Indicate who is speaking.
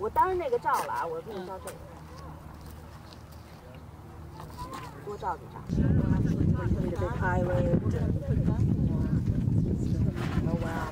Speaker 1: 我当然那个照了啊，我给你照这个，多照几张。Highway. Oh wow.